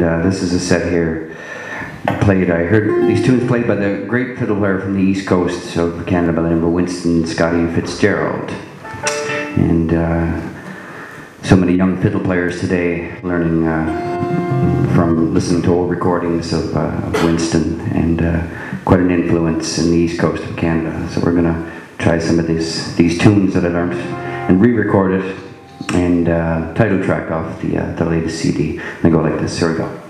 Uh, this is a set here played. I heard these tunes played by the great fiddle player from the east coast of Canada by the name of Winston Scotty Fitzgerald. And uh, so many young fiddle players today learning uh, from listening to old recordings of, uh, of Winston and uh, quite an influence in the east coast of Canada. So we're going to try some of these, these tunes that I learned and re-record it and uh, title track off the, uh, the latest CD. And they go like this. Here we go.